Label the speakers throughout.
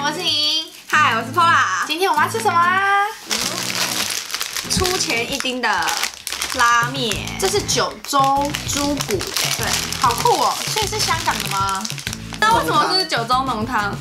Speaker 1: 嗨，我是莹。
Speaker 2: 嗨，我是 Pola。
Speaker 1: 今天我们要吃什么啊？
Speaker 2: 出前一丁的拉面，
Speaker 1: 这是九州猪骨的，
Speaker 2: 对，
Speaker 1: 好酷哦！所以是香港的吗？
Speaker 2: 那为什么是九州浓汤？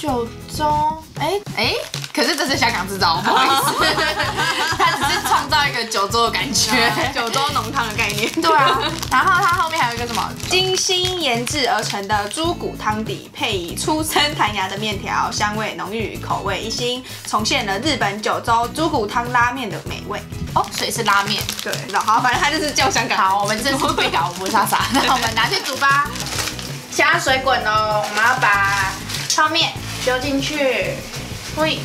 Speaker 1: 九州，哎哎，可是这是香港制造，不好意思，是创造一个九州的感觉，
Speaker 2: 九州浓汤的概念。
Speaker 1: 对啊，然后它后面还有一个什么？
Speaker 2: 精心研制而成的猪骨汤底，配以出生弹牙的面条，香味浓郁，口味一新，重现了日本九州猪骨汤拉面的美味。
Speaker 1: 哦，所以是拉面。
Speaker 2: 对，好，反正它就是叫香港。
Speaker 1: 好，我们这是被搞，我不傻傻。那我们拿去煮吧。加水滚哦，我们要把泡面丢进去，喂，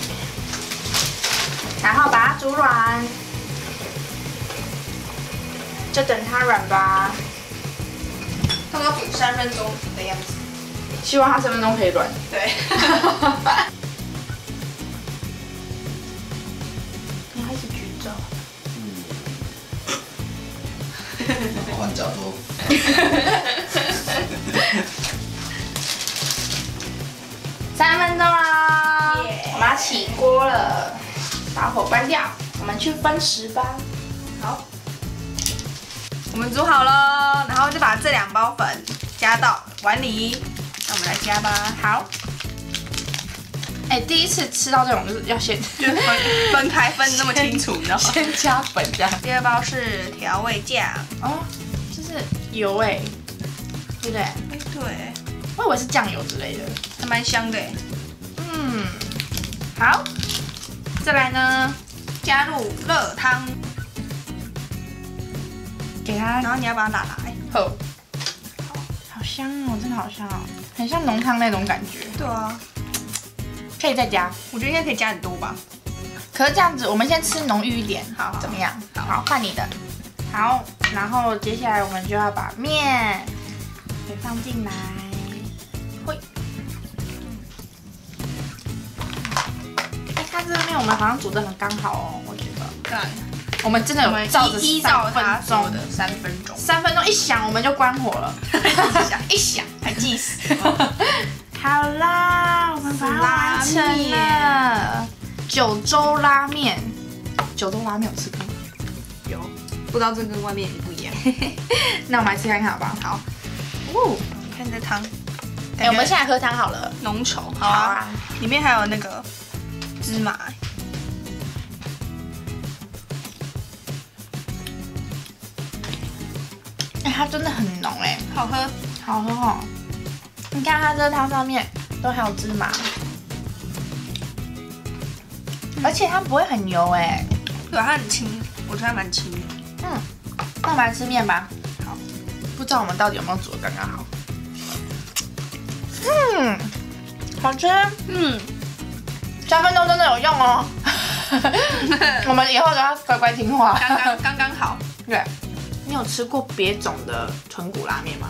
Speaker 1: 然后把它煮软，就等它软吧。
Speaker 2: 差不多煮三分钟的样子。
Speaker 1: 希望它三分钟可以软。
Speaker 2: 对。
Speaker 1: 你开始举着。
Speaker 3: 换角度。
Speaker 1: 三分钟啦，我们要起锅了，把火关掉，我们去分食吧。
Speaker 2: 好，我们煮好了，然后就把这两包粉加到碗里，那我们来加吧。
Speaker 1: 好。哎，第一次吃到这种就是要先
Speaker 2: 就分 分开分那么清楚，你知道吗？
Speaker 1: 先加粉这样。
Speaker 2: 第二包是调味酱，
Speaker 1: 哦，就是油哎，对不对？
Speaker 2: 哎对，
Speaker 1: 我以为是酱油之类的，
Speaker 2: 还蛮香的。
Speaker 1: 嗯，好，再来呢，
Speaker 2: 加入热汤，
Speaker 1: 给它，
Speaker 2: 然后你要把它打来。
Speaker 1: 好，好香哦，真的好香哦，很像浓汤那种感觉。
Speaker 2: 对啊，
Speaker 1: 可以再加，
Speaker 2: 我觉得应该可以加很多吧。
Speaker 1: 可是这样子，我们先吃浓郁一点，
Speaker 2: 好，
Speaker 1: 怎么样？
Speaker 2: 好，
Speaker 1: 好，换你的。好，然后接下来我们就要把面给放进来，会。我们好像煮的很刚好哦，我觉得。
Speaker 2: 对，
Speaker 1: 我们真的有照着
Speaker 2: 依照
Speaker 1: 它
Speaker 2: 说的三分钟，
Speaker 1: 三分钟一响我们就关火了，
Speaker 2: 一响一响还计时。
Speaker 1: 好啦，我们把它完成了。九州拉面，九州拉面有吃过吗？
Speaker 2: 有，不知道这跟外面不一样。
Speaker 1: 那我们来吃看看好不好？好。
Speaker 2: 哦，你看这汤。
Speaker 1: 哎，我们现在喝汤好了，
Speaker 2: 浓稠。
Speaker 1: 好啊。
Speaker 2: 里面还有那个芝麻。
Speaker 1: 哎，它真的很浓哎，
Speaker 2: 好喝，
Speaker 1: 好喝哦。你看它这个汤上面都还有芝麻，而且它不会很油哎，
Speaker 2: 对，它很轻，我觉得它蛮轻的。
Speaker 1: 嗯，那我们来吃面吧。好，不知道我们到底有没有煮的刚刚好。嗯，好吃。嗯，三分钟真的有用哦。我们以后都要乖乖听话。
Speaker 2: 刚刚刚刚好。
Speaker 1: 对，你有吃过别种的豚骨拉面吗？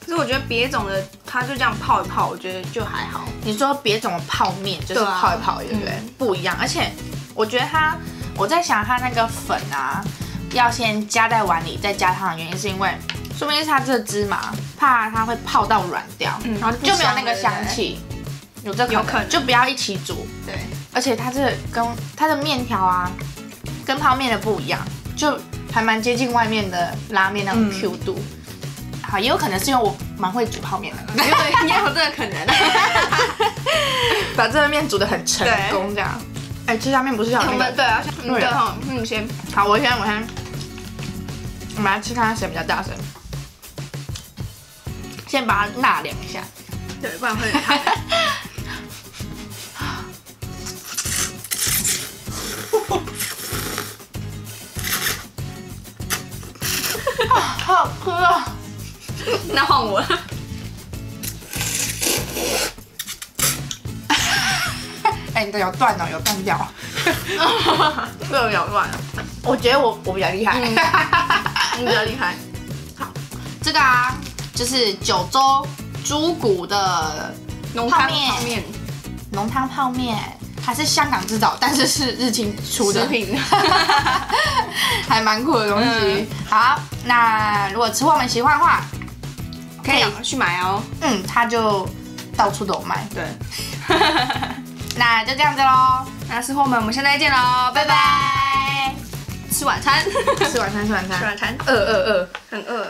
Speaker 2: 可是我觉得别种的，它就这样泡一泡，我觉得就还好。
Speaker 1: 你说别种的泡面就是泡一泡，对不对？不一样，而且我觉得它，我在想它那个粉啊，要先加在碗里再加汤的原因，是因为说明是它这个芝麻怕它会泡到软掉，然后就没有那个香气。有这
Speaker 2: 有可能，
Speaker 1: 就不要一起煮。
Speaker 2: 对，
Speaker 1: 而且它这跟它的面条啊，跟泡面的不一样，就还蛮接近外面的拉面那种 Q 度。好，也有可能是因为我蛮会煮泡面的，
Speaker 2: 因为也有这个可能，
Speaker 1: 把这个面煮的很成功这样。哎，吃下面不是要那个？
Speaker 2: 对啊，对哈，嗯，先，
Speaker 1: 好，我先，我先，我们来吃看看谁比较大声。先把它纳凉一下，
Speaker 2: 对，不然会。
Speaker 1: 好好吃啊！
Speaker 2: 那换我。
Speaker 1: 哎，你的有断了，有断掉。
Speaker 2: 这个咬断了。
Speaker 1: 我觉得我我比较厉害。
Speaker 2: 你比较厉害。
Speaker 1: 好，这个啊，就是九州猪骨的
Speaker 2: 浓汤泡面。
Speaker 1: 浓汤泡面，还是香港制造，但是是日清出的
Speaker 2: 品，
Speaker 1: 还蛮酷的东西。好，那如果吃货们喜欢的话，可以
Speaker 2: 去买哦。
Speaker 1: 嗯，它就到处都有卖。
Speaker 2: 对。
Speaker 1: 那就这样子喽，
Speaker 2: 那吃货们，我们下次再见喽，拜拜。吃晚餐，
Speaker 1: 吃晚餐，吃晚餐，
Speaker 2: 吃晚餐，
Speaker 1: 饿饿饿。
Speaker 2: 很饿。